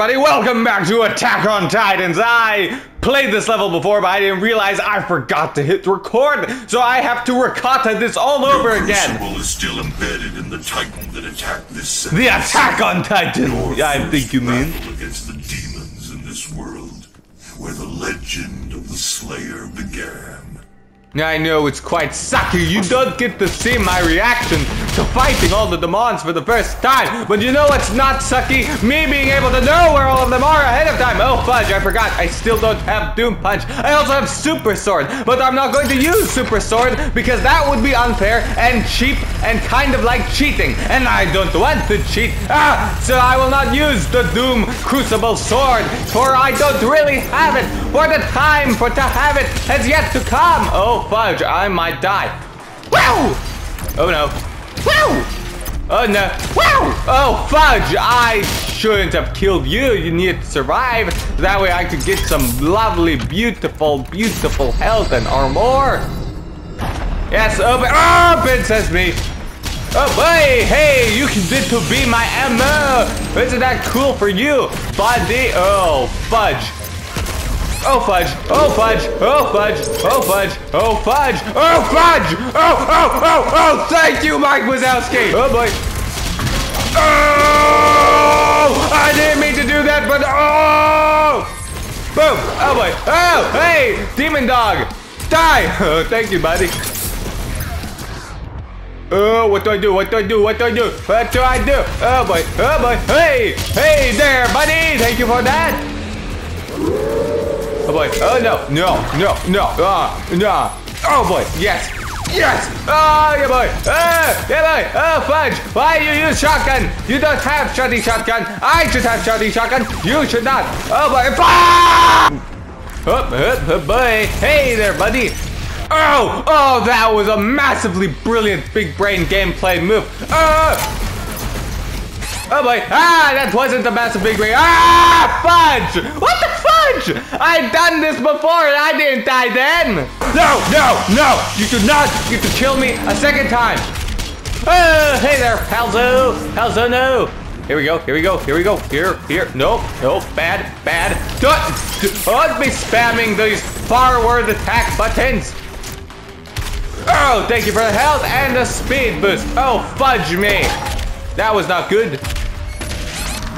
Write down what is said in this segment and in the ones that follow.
everybody, welcome back to Attack on Titans. I played this level before, but I didn't realize I forgot to hit record, so I have to ricotta this all over Your again. crucible is still embedded in the Titan that attacked this The Attack on Your Titan! Yeah, I think you mean. against the demons in this world, where the legend of the Slayer began. I know it's quite sucky. You don't get to see my reaction to fighting all the demons for the first time. But you know what's not sucky? Me being able to know where all of them are ahead of time. Oh, fudge, I forgot. I still don't have Doom Punch. I also have Super Sword. But I'm not going to use Super Sword because that would be unfair and cheap and kind of like cheating. And I don't want to cheat. Ah, so I will not use the Doom Crucible Sword. For I don't really have it. For the time for to have it has yet to come. Oh, fudge, I might die. Wow! Oh no. Wow! Oh no. Wow! Oh, fudge, I shouldn't have killed you. You need to survive. That way I could get some lovely, beautiful, beautiful health and armor. Yes, open, open sesame. Oh boy, hey, you can get to be my ammo. Isn't that cool for you, buddy? Oh, fudge. Oh fudge! Oh fudge! Oh fudge! Oh fudge! Oh fudge! Oh fudge! Oh oh oh oh! Thank you, Mike Wazowski! Oh boy! Oh! I didn't mean to do that, but oh! Boom! Oh boy! Oh! Hey! Demon dog! Die! Oh, thank you, buddy. Oh, what do I do? What do I do? What do I do? What do I do? Oh boy! Oh boy! Hey! Hey there, buddy! Thank you for that! Oh boy. Oh no. No. No. No. Ah. no. Oh boy. Yes. Yes. Oh yeah boy. Oh yeah boy. Oh fudge. Why you use shotgun? You don't have shotty shotgun. I should have shotty shotgun. You should not. Oh boy. Fire! Up, up, up, boy. Hey there, buddy. Oh, oh, that was a massively brilliant big brain gameplay move. Oh, oh boy. Ah, that wasn't the massive big brain. Ah, fudge. What the fudge? I've done this before and I didn't die then. No, no, no. You do not get to kill me a second time. Oh, hey there, Palzo. Palzo, no. Here we go, here we go, here we go, here, here. Nope, nope, bad, bad. Don't, don't be spamming these forward attack buttons. Oh, thank you for the health and the speed boost. Oh, fudge me. That was not good.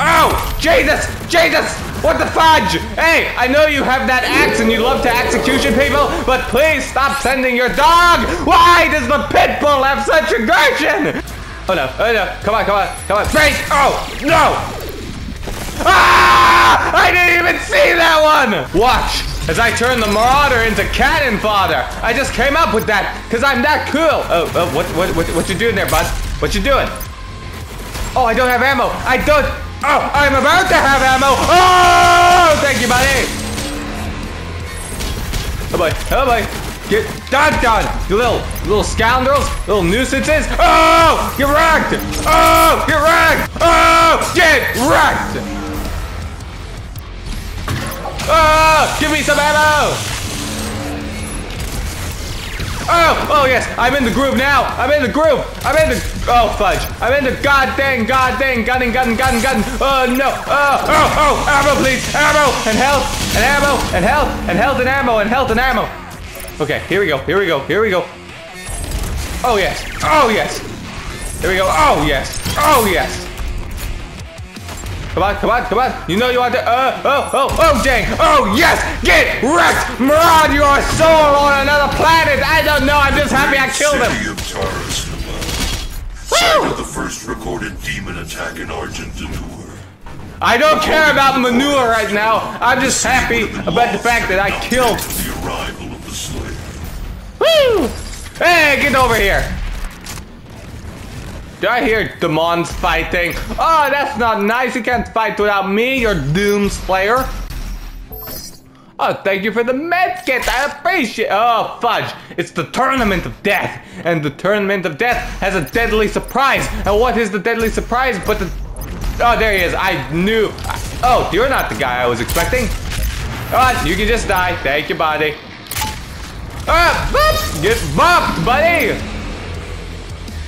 Oh, Jesus, Jesus, what the fudge? Hey, I know you have that axe and you love to execution people, but please stop sending your dog. Why does the pit bull have such aggression? Oh no, oh no, come on, come on, come on, break. Oh, no. Ah, I didn't even see that one. Watch as I turn the Marauder into cannon fodder. I just came up with that because I'm that cool. Oh, oh, what, what, what, what you doing there, bud? What you doing? Oh, I don't have ammo. I don't. Oh, I'm about to have ammo. Oh, thank you, buddy. Oh boy, oh boy. Get that done, you little, little scoundrels, little nuisances. Oh, get wrecked. Oh, oh, get wrecked. Oh, get wrecked. Oh, give me some ammo. Oh, oh yes, I'm in the groove now. I'm in the groove. I'm in the, oh fudge. I'm in the god dang, god dang, gunning, gunning, gunning, gunning. Oh no, oh, oh, oh, ammo please, ammo and health and ammo and health and health and ammo and health and ammo. Okay, here we go, here we go, here we go. Oh yes, oh yes. Here we go, oh yes, oh yes. Come on, come on, come on. You know you want to. Uh, oh, oh, oh, dang. Oh, yes. Get wrecked. Mirage your soul on another planet. I don't know. I'm just happy I killed him. Of Taurus, of the first recorded demon attack in Argent Manure. I don't care about manure right now. I'm just happy about the fact that I killed. The arrival of the Slayer. Woo! Hey, get over here. Do I hear demons fighting? Oh, that's not nice. You can't fight without me, your doom player. Oh, thank you for the med kit. I appreciate. Oh, fudge! It's the tournament of death, and the tournament of death has a deadly surprise. And what is the deadly surprise? But the oh, there he is. I knew. Oh, you're not the guy I was expecting. Oh, you can just die. Thank you, buddy. Ah! Get bumped, buddy.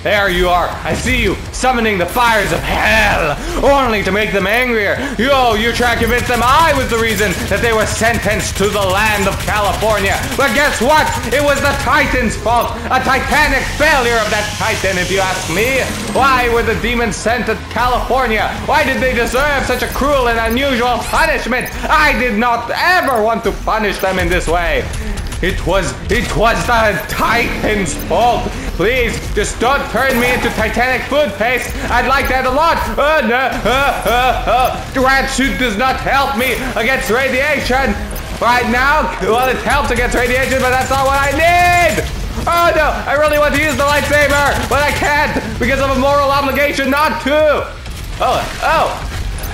There you are. I see you summoning the fires of hell, only to make them angrier. Yo, you try to convince them I was the reason that they were sentenced to the land of California. But guess what? It was the Titan's fault. A titanic failure of that Titan, if you ask me. Why were the demons sent to California? Why did they deserve such a cruel and unusual punishment? I did not ever want to punish them in this way. It was, it was the Titan's fault. Please, just don't turn me into Titanic food paste. I'd like that a lot. Uh, no, uh, uh, uh. Rat suit does not help me against radiation. Right now, well, it helps against radiation, but that's not what I need. Oh no, I really want to use the lightsaber, but I can't because of a moral obligation not to. Oh, oh,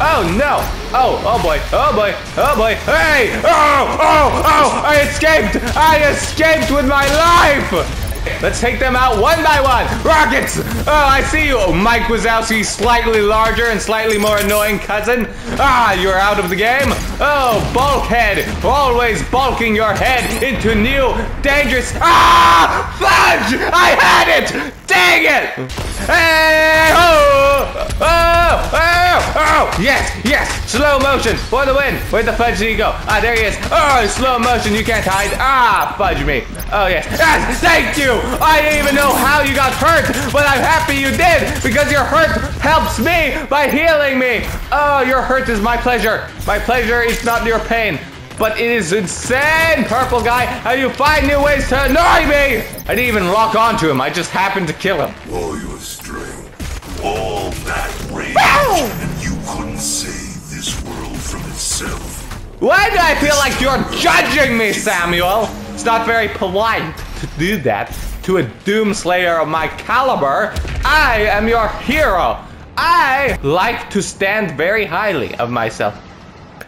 Oh no! Oh, oh boy, oh boy, oh boy, hey! Oh, oh, oh! I escaped! I escaped with my life! Let's take them out one by one. Rockets! Oh, I see you, Oh, Mike Wazowski's slightly larger and slightly more annoying cousin. Ah, you're out of the game. Oh, bulkhead, always bulking your head into new, dangerous. Ah! Fudge! I had it! Dang it! Hey! Oh! Oh! Oh! Oh! Yes! Yes! Slow motion for the win! Where'd the fudge did go? Ah, there he is. Oh, slow motion. You can't hide. Ah, fudge me. Oh, yes. Yes! Thank you! I didn't even know how you got hurt, but I'm happy you did because your hurt helps me by healing me. Oh, your hurt is my pleasure. My pleasure is not your pain. But it is insane, purple guy, how you find new ways to annoy me! I didn't even lock onto him, I just happened to kill him. All your strength, all that rage, and you couldn't save this world from itself. Why do I feel like you're judging me, Samuel? It's not very polite to do that to a Doomslayer of my caliber. I am your hero. I like to stand very highly of myself.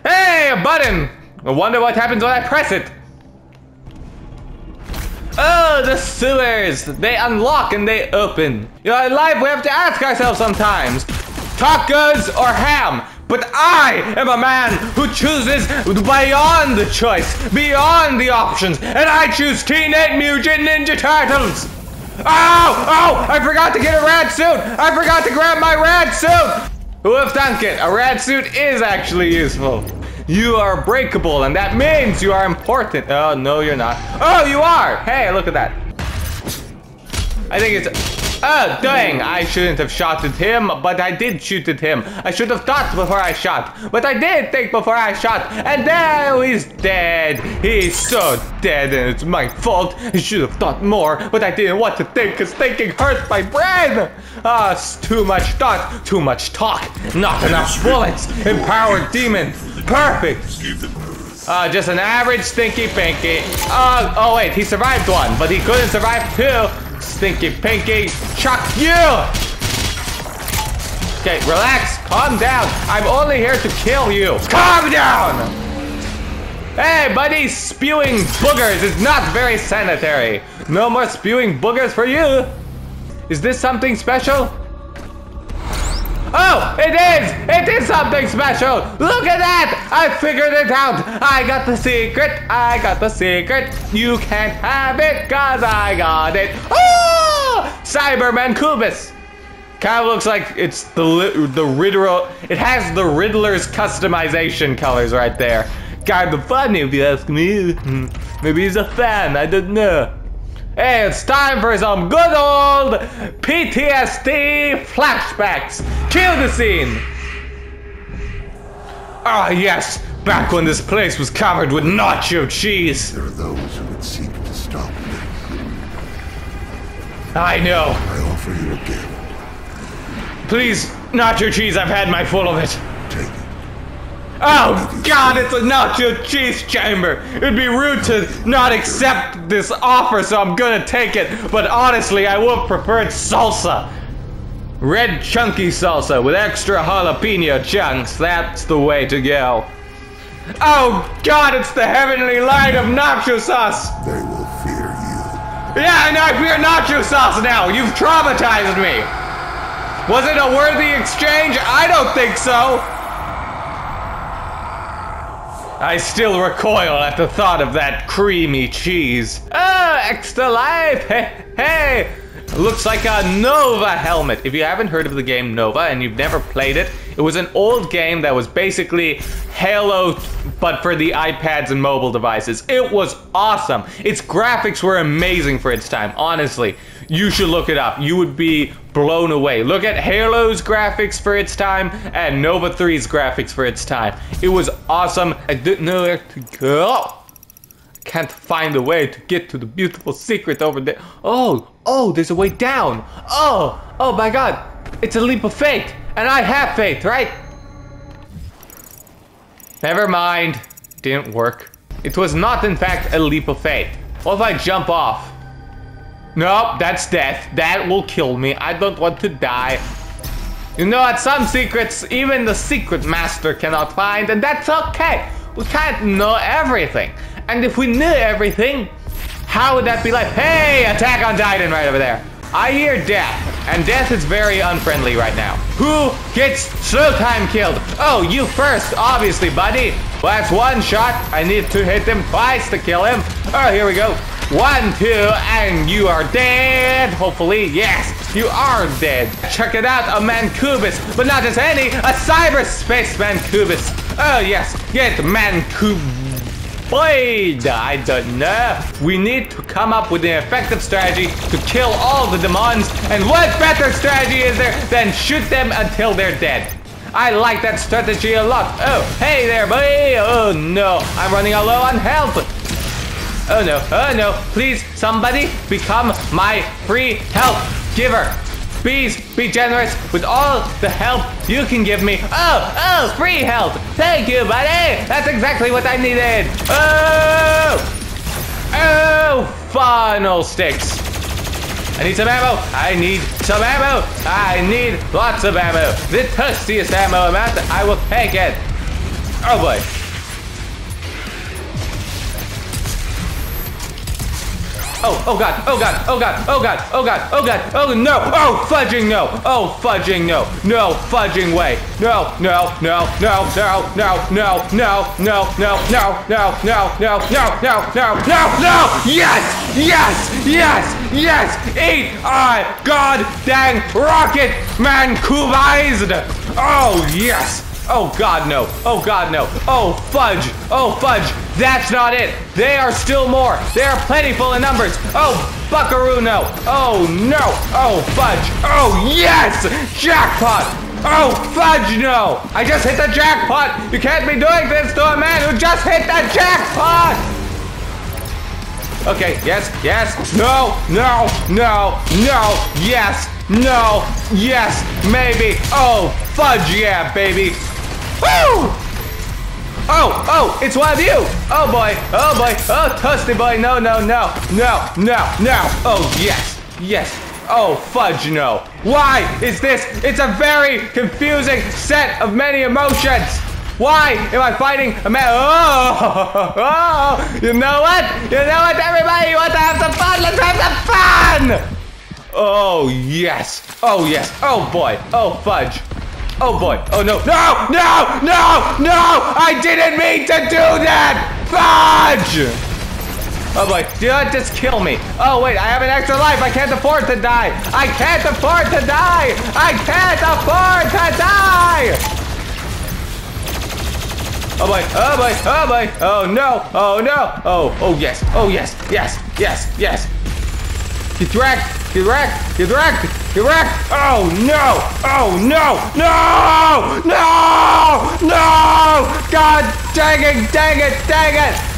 Hey, a button! I wonder what happens when I press it. Oh, the sewers! They unlock and they open. You know, in life we have to ask ourselves sometimes, tacos or ham? But I am a man who chooses beyond the choice, beyond the options, and I choose Teenage Mutant Ninja Turtles! Oh, oh, I forgot to get a rad suit! I forgot to grab my rad suit! Who have thunk it? A rad suit is actually useful. You are breakable, and that means you are important. Oh, no, you're not. Oh, you are! Hey, look at that. I think it's... Oh, dang! I shouldn't have shot at him, but I did shoot at him. I should have thought before I shot, but I did think before I shot, and now he's dead. He's so dead, and it's my fault. I should have thought more, but I didn't want to think, because thinking hurts my brain. Ah, it's too much thought, too much talk, not enough bullets. Empowered demon. Perfect. Uh, just an average stinky pinky. Uh, oh wait, he survived one, but he couldn't survive two. Stinky pinky, chuck you! Okay, relax, calm down. I'm only here to kill you. Calm down! Hey, buddy, spewing boogers is not very sanitary. No more spewing boogers for you. Is this something special? Oh, it is! It is something special! Look at that! I figured it out! I got the secret! I got the secret! You can't have it, cause I got it! Oh! Cyber Mancubus! Kind of looks like it's the the Riddler. It has the Riddler's customization colors right there. Kind of funny if you ask me. Hmm. Maybe he's a fan. I don't know. It's time for some good old PTSD flashbacks. Kill the scene. Ah, yes. Back when this place was covered with nacho cheese. There are those who would seek to stop me. I know. I offer you a gift. Please, nacho cheese. I've had my full of it. Oh God, it's a nacho cheese chamber. It'd be rude to not accept this offer, so I'm gonna take it. But honestly, I would have preferred salsa. Red chunky salsa with extra jalapeno chunks. That's the way to go. Oh God, it's the heavenly light of nacho sauce. They will fear you. Yeah, and I fear nacho sauce now. You've traumatized me. Was it a worthy exchange? I don't think so. I still recoil at the thought of that creamy cheese. Oh, extra life! Hey, hey! looks like a Nova helmet. If you haven't heard of the game Nova and you've never played it, it was an old game that was basically Halo, but for the iPads and mobile devices. It was awesome. Its graphics were amazing for its time, honestly. You should look it up. You would be blown away. Look at Halo's graphics for its time and Nova 3's graphics for its time. It was awesome. I didn't know where to go. Can't find a way to get to the beautiful secret over there. Oh, oh, there's a way down. Oh, oh my god. It's a leap of faith. And I have faith, right? Never mind. Didn't work. It was not, in fact, a leap of faith. What if I jump off? Nope, that's death. That will kill me. I don't want to die. You know, at some secrets, even the secret master cannot find, and that's okay. We can't know everything. And if we knew everything, how would that be like? Hey, Attack on Titan right over there. I hear death, and death is very unfriendly right now. Who gets Showtime killed? Oh, you first, obviously, buddy. Well, that's one shot. I need to hit him twice to kill him. Oh, here we go. One, two, and you are dead. Hopefully, yes, you are dead. Check it out, a Mancubus, but not just any, a cyberspace Mancubus. Oh, yes, get Mancubus. Boy, I don't know. We need to come up with an effective strategy to kill all the demons. And what better strategy is there than shoot them until they're dead? I like that strategy a lot. Oh, hey there, buddy. Oh no, I'm running low on health. Oh no, oh no, please, somebody become my free help giver. Please be generous with all the help you can give me. Oh, oh, free help. Thank you, buddy. That's exactly what I needed. Oh, oh, funnel sticks. I need some ammo. I need some ammo. I need lots of ammo. The thirstiest ammo amount. I will take it. Oh boy. Oh, oh god, oh god, oh god, oh god, oh god, oh god, oh no, oh fudging no, oh fudging no, no fudging way, no, no, no, no, no, no, no, no, no, no, no, no, no, no, no, no, no, no, no, yes, yes, yes, yes, eat, I, god dang rocket man kubized, oh yes. Oh god no. Oh god no. Oh fudge. Oh fudge. That's not it. They are still more. They are plentiful in numbers. Oh buckaroo no. Oh no. Oh fudge. Oh yes. Jackpot. Oh fudge no. I just hit the jackpot. You can't be doing this to a man who just hit the jackpot. Okay, yes, yes, no, no, no, no, yes, no, yes, maybe. Oh, fudge, yeah, baby. Woo! Oh, oh, it's one of you! Oh boy, oh boy, oh toasty boy, no, no, no, no, no, no, oh yes, yes, oh fudge no. Why is this? It's a very confusing set of many emotions. Why am I fighting a man? Oh, oh, you know what? You know what, everybody? You want to have some fun? Let's have some fun! Oh, yes. Oh, yes. Oh, boy. Oh, fudge. Oh boy. Oh no. No! No! No! No! I didn't mean to do that! Fudge! Oh boy. Do not just kill me. Oh wait, I have an extra life. I can't afford to die. I can't afford to die! I can't afford to die! Oh boy, oh boy, oh boy, oh no, oh no, oh, oh yes, oh yes, yes, yes, yes. Get wrecked, get wrecked, get wrecked, get wrecked. Oh no, oh no, no, no, no. God dang it, dang it, dang it.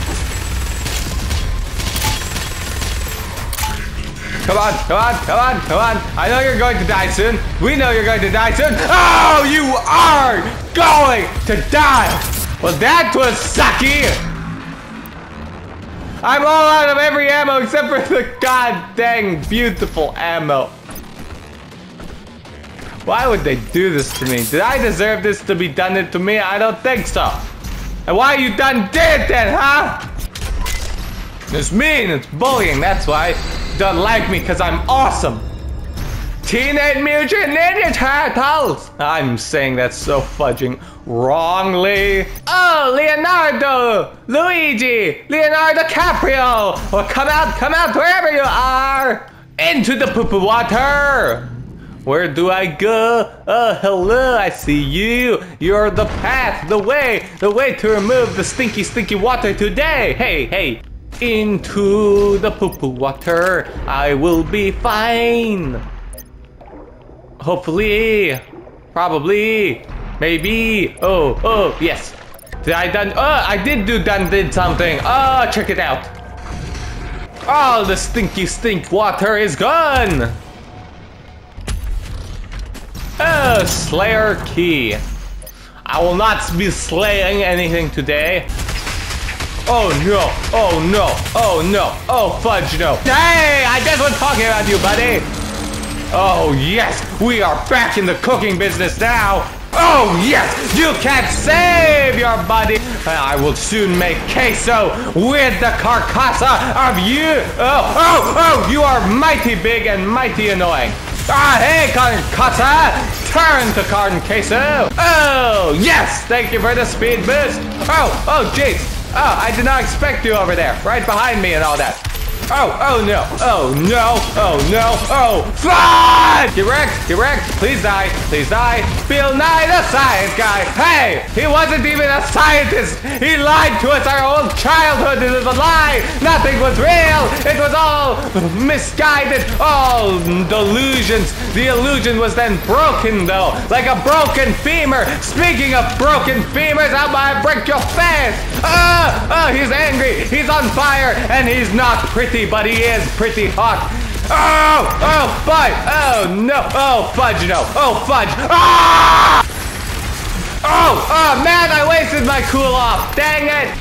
Come on, come on, come on, come on. I know you're going to die soon. We know you're going to die soon. Oh, you are going to die. Well, that was sucky. I'm all out of every ammo except for the god dang beautiful ammo. Why would they do this to me? Did I deserve this to be done to me? I don't think so. And why are you done did then, huh? It's mean, it's bullying, that's why. Don't like me because I'm awesome. Teenage Mutant Ninja Turtles! I'm saying that so fudging wrongly. Oh, Leonardo! Luigi! Leonardo DiCaprio! Well, come out, come out wherever you are! into the poop water. Where do I go? Oh, hello, I see you. You're the path, the way, the way to remove the stinky, stinky water today. Hey, hey, into the poo poo water. I will be fine. Hopefully, probably, maybe. Oh, oh, yes. Did I done? Oh, I did do done did something. Oh, check it out. All the stinky stink water is gone. Oh, Slayer key. I will not be slaying anything today. Oh no, oh no, oh no, oh fudge no. Hey, I just was talking about you, buddy. Oh yes, we are back in the cooking business now. Oh yes, you can't save your body. I will soon make queso with the carcassa of you. Oh, oh, oh, you are mighty big and mighty annoying. Ah, hey, carcassa, turn to carne queso. Oh, yes, thank you for the speed boost. Oh, oh, jeez. Oh, I did not expect you over there, right behind me and all that. Oh, oh no, oh no, oh no, oh, fly! Get wrecked, get wrecked, please die, please die. Bill Nye, the science guy. Hey, he wasn't even a scientist. He lied to us our whole childhood. Was a lie. Nothing was real. It was all misguided, all delusions. The illusion was then broken though, like a broken femur. Speaking of broken femurs, how might I break your face? Ah, oh, he's angry, he's on fire, and he's not pretty, but he is pretty hot. Oh, oh, fudge, oh no, oh fudge, no, oh fudge, ah! Oh, oh man, I wasted my cool off, dang it!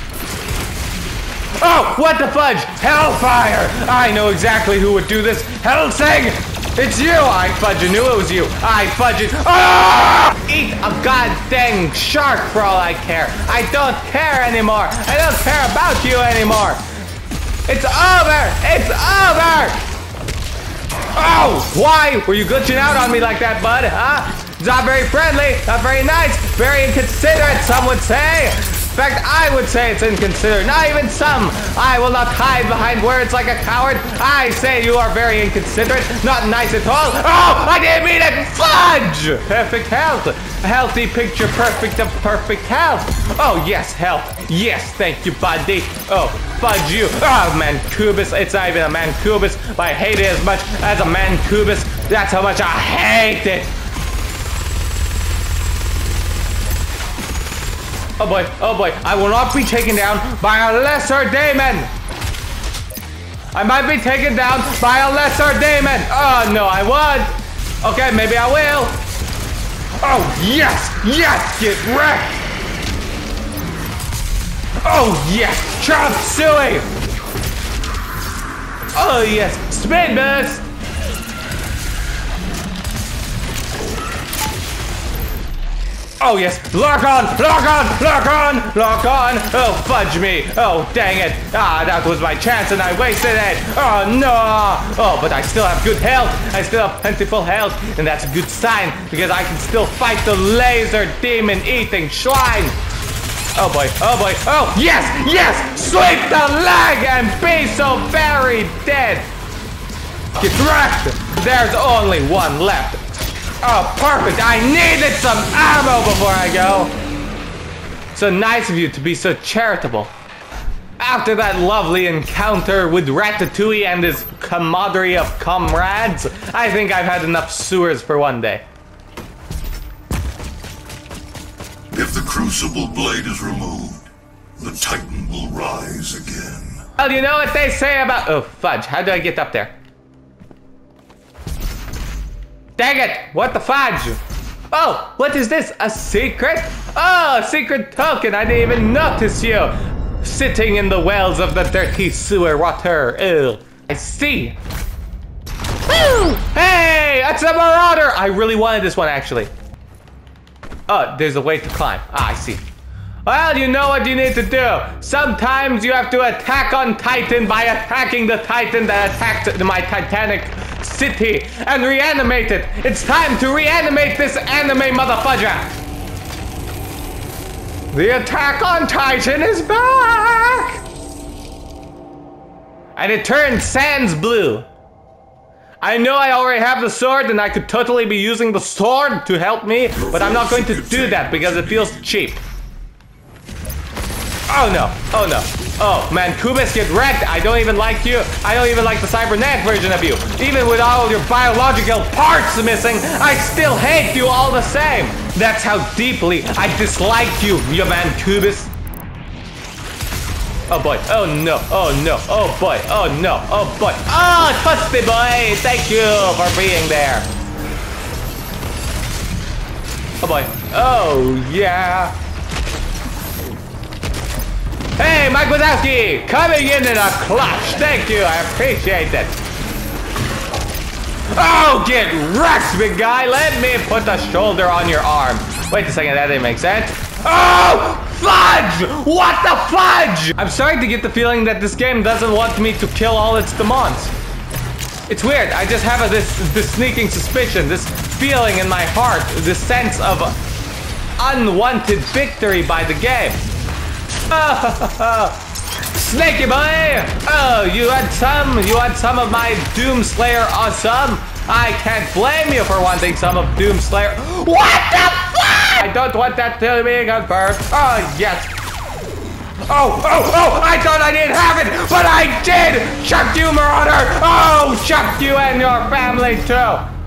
Oh, what the fudge? Hellfire! I know exactly who would do this. Helsing! It's you! I fudge knew it was you. I fudge it. Ah! Eat a goddamn shark for all I care. I don't care anymore. I don't care about you anymore. It's over! It's over! Oh! Why were you glitching out on me like that, bud? Huh? Not very friendly, not very nice, very inconsiderate, some would say. In fact, I would say it's inconsiderate. Not even some. I will not hide behind words like a coward. I say you are very inconsiderate, not nice at all. Oh, I didn't mean it. Fudge! Perfect health. A healthy picture perfect of perfect health. Oh, yes, health. Yes, thank you, buddy. Oh, fudge you. Ah, oh, Mancubus. It's not even a Mancubus, but I hate it as much as a Mancubus. That's how much I hate it. Oh boy, oh boy, I will not be taken down by a lesser daemon! I might be taken down by a lesser daemon! Oh no, I won't! Okay, maybe I will! Oh yes, yes, get wrecked! Oh yes, chop suey! Oh yes, spin burst! Oh yes, lock on, lock on, lock on, lock on. Oh fudge me. Oh dang it. Ah, that was my chance and I wasted it. Oh no. Oh, but I still have good health. I still have plentiful health, and that's a good sign because I can still fight the laser demon eating swine. Oh boy, oh boy, oh yes, yes! Sweep the leg and be so very dead. Get wrecked. There's only one left. Oh, perfect. I needed some ammo before I go. So nice of you to be so charitable. After that lovely encounter with Ratatouille and his camaraderie of comrades, I think I've had enough sewers for one day. Crucible blade is removed, the Titan will rise again. Well, you know what they say about- Oh, fudge. How do I get up there? Dang it! What the fudge? Oh, what is this? A secret? Oh, a secret token. I didn't even notice you. Sitting in the wells of the dirty sewer water. Ew. I see. Woo! Hey, that's a marauder. I really wanted this one, actually. Oh, there's a way to climb. Ah, I see. Well, you know what you need to do. Sometimes you have to attack on Titan by attacking the Titan that attacked my Titanic city and reanimate it. It's time to reanimate this anime motherfucker. The attack on Titan is back. And it turned sands blue. I know I already have the sword and I could totally be using the sword to help me, but I'm not going to do that because it feels cheap. Oh no, oh no. Oh man, Kubus, get wrecked. I don't even like you. I don't even like the cybernetic version of you. Even with all your biological parts missing, I still hate you all the same. That's how deeply I dislike you, you man Kubus. Oh boy, oh no, oh no, oh boy, oh no, oh boy. Ah, oh, Tusty boy, thank you for being there. Oh boy, oh yeah. Hey, Mike Wazowski, coming in in a clutch. Thank you, I appreciate it. Oh, get wrecked, big guy. Let me put the shoulder on your arm. Wait a second, that didn't make sense. Oh, fudge! What the fudge? I'm starting to get the feeling that this game doesn't want me to kill all its demons. It's weird. I just have a, this this sneaking suspicion, this feeling in my heart, this sense of unwanted victory by the game. Snaky boy! Oh, you had some, you had some of my Doomslayer awesome. I can't blame you for wanting some of Doomslayer. What the fuck? I don't want that to be confirmed. Oh, yes. Oh, oh, oh, I thought I didn't have it, but I did! Chuck you, Marauder! Oh, chuck you and your family, too!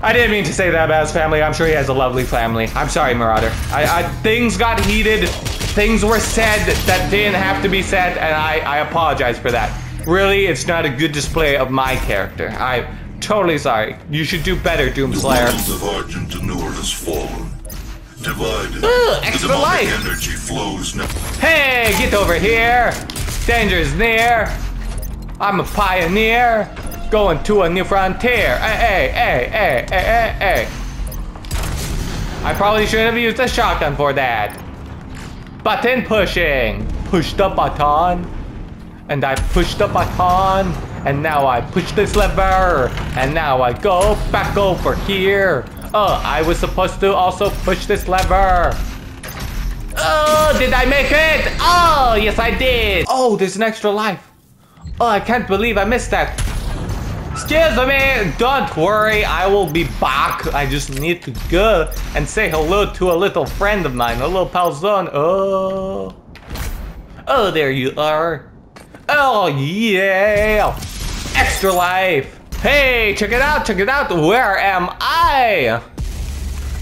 I didn't mean to say that about his family. I'm sure he has a lovely family. I'm sorry, Marauder. I, I things got heated. Things were said that didn't have to be said, and I, I apologize for that. Really, it's not a good display of my character. I'm totally sorry. You should do better, Doomslayer. The of has fallen. Divided. The extra life. energy flows now. Hey, get over here! Danger's near. I'm a pioneer, going to a new frontier. Hey, hey, hey, hey, hey, hey, hey. I probably should have used a shotgun for that. Button pushing. Push the button. And I push the button. And now I push this lever. And now I go back over here. Oh, I was supposed to also push this lever. Oh, did I make it? Oh, yes, I did. Oh, there's an extra life. Oh, I can't believe I missed that. Excuse me, don't worry, I will be back. I just need to go and say hello to a little friend of mine, a little palzone. Oh. Oh, there you are. Oh, yeah. Extra life. Hey, check it out, check it out. Where am I?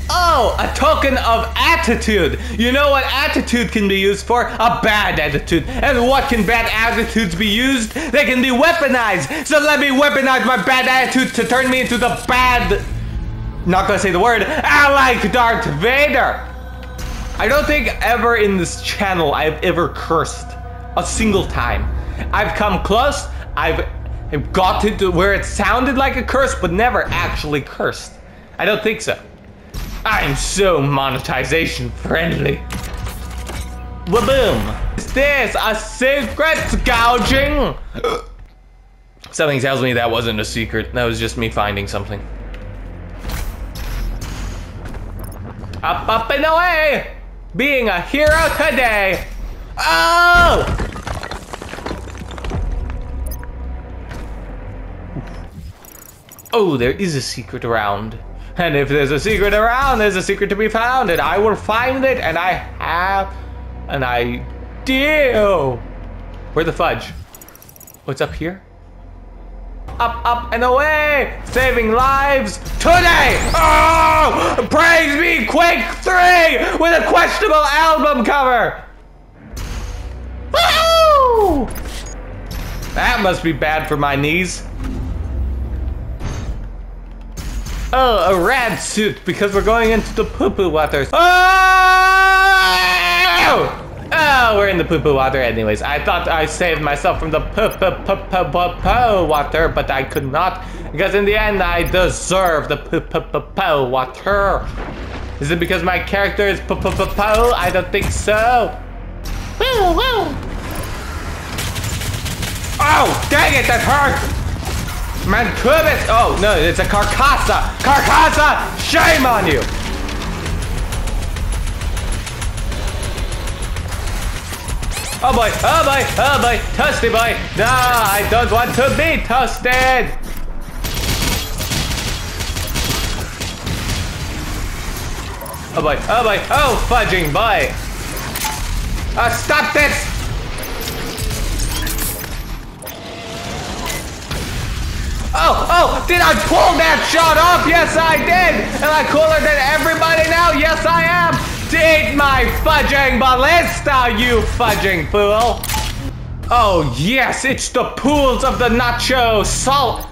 Oh, a token of attitude. You know what attitude can be used for? A bad attitude. And what can bad attitudes be used? They can be weaponized. So let me weaponize my bad attitude to turn me into the bad. Not gonna say the word. I like Darth Vader. I don't think ever in this channel I've ever cursed a single time. I've come close. I've got it to where it sounded like a curse, but never actually cursed. I don't think so. I'm so monetization friendly. Waboom! Is this a secret gouging? Something tells me that wasn't a secret. That was just me finding something. Up, up, and away! Being a hero today! Oh! Oh, there is a secret around. And if there's a secret around, there's a secret to be found, and I will find it, and I have an idea. Where the fudge? What's up here? Up, up, and away! Saving lives today! Oh! Praise me, Quake 3! With a questionable album cover! Woohoo! That must be bad for my knees. Oh, a rad suit because we're going into the poo-poo waters. Oh! Oh, we're in the poo-poo water anyways. I thought I saved myself from the poo-poo-poo-poo-poo water, but I could not because in the end I deserve the poo-poo-poo water. Is it because my character is poo-poo-poo? I don't think so. Woo, woo. Oh, dang it, that hurt! Man, Kurvis! Oh, no, it's a Carcassa! Carcassa! Shame on you! Oh boy, oh boy, oh boy, toasty boy! Nah, I don't want to be toasted! Oh boy, oh boy, oh fudging boy! Uh, stop this! Oh, did I pull that shot off? Yes, I did. Am I cooler than everybody now? Yes, I am. Did my fudging ballista, you fudging fool. Oh, yes, it's the pools of the nacho salt.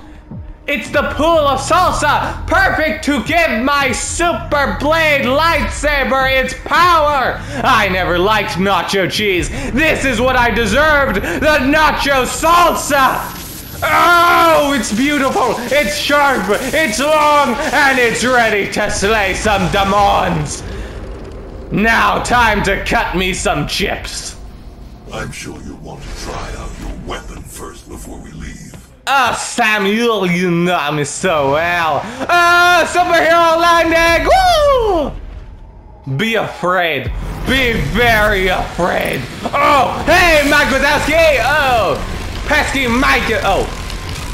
It's the pool of salsa, perfect to give my super blade lightsaber its power. I never liked nacho cheese. This is what I deserved, the nacho salsa. Oh, it's beautiful, it's sharp, it's long, and it's ready to slay some demons. Now, time to cut me some chips. I'm sure you'll want to try out your weapon first before we leave. Ah, Samuel, you know me so well. Ah, superhero landing! Woo! Be afraid. Be very afraid. Oh, hey, Mike Wazowski! Oh, pesky Mike. Oh.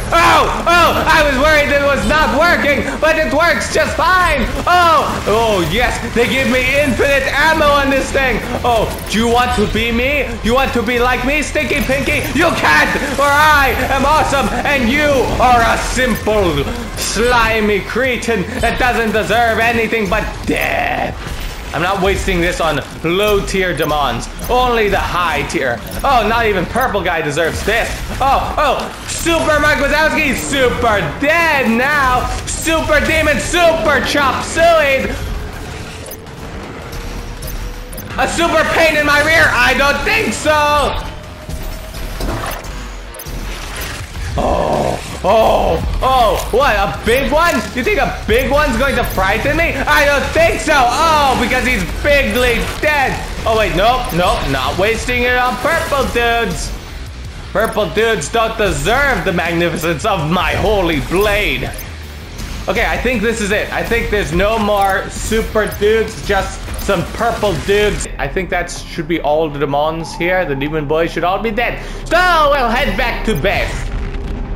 Oh, oh, I was worried it was not working, but it works just fine. Oh, oh, yes, they give me infinite ammo on this thing. Oh, do you want to be me? You want to be like me, Stinky Pinky? You can't, or I am awesome, and you are a simple, slimy cretin that doesn't deserve anything but death. I'm not wasting this on low tier demons. Only the high tier. Oh, not even purple guy deserves this. Oh, oh, Super Mike Wazowski, super dead now. Super demon, super chop suey. A super pain in my rear? I don't think so. Oh, oh, what, a big one? You think a big one's going to frighten me? I don't think so. Oh, because he's bigly dead. Oh, wait, nope, nope, not wasting it on purple dudes. Purple dudes don't deserve the magnificence of my holy blade. Okay, I think this is it. I think there's no more super dudes, just some purple dudes. I think that should be all the demons here. The demon boys should all be dead. So we'll head back to base.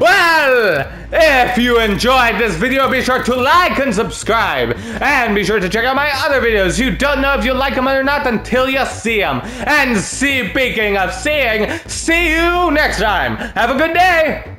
Well, if you enjoyed this video, be sure to like and subscribe. And be sure to check out my other videos. You don't know if you like them or not until you see them. And speaking of seeing, see you next time. Have a good day.